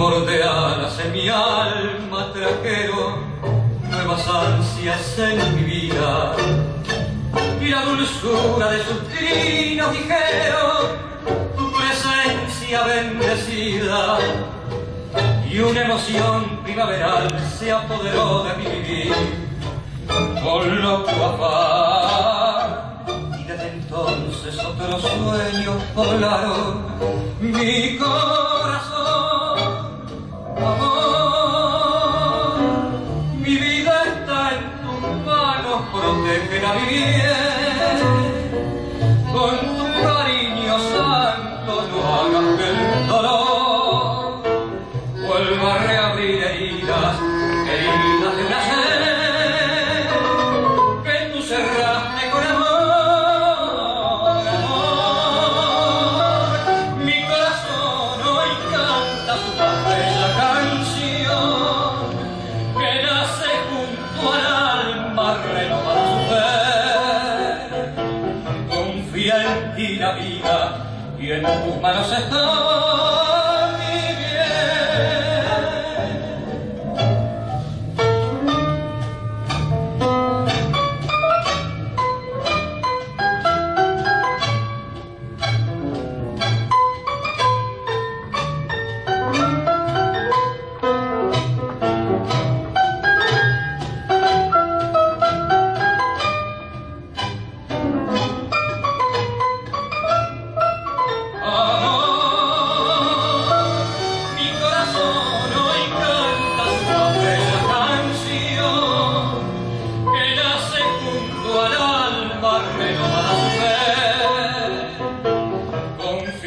Nace mi alma trajero nuevas ansias en mi vida. Y la dulzura de sus trinos ligeros, tu presencia bendecida. Y una emoción primaveral se apoderó de mi vivir. Con loco afán. Y desde entonces otros sueños poblaron mi corazón protege la bien en ti la vida y en tus manos está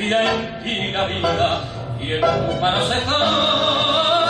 Confía en ti la vida y en tus manos está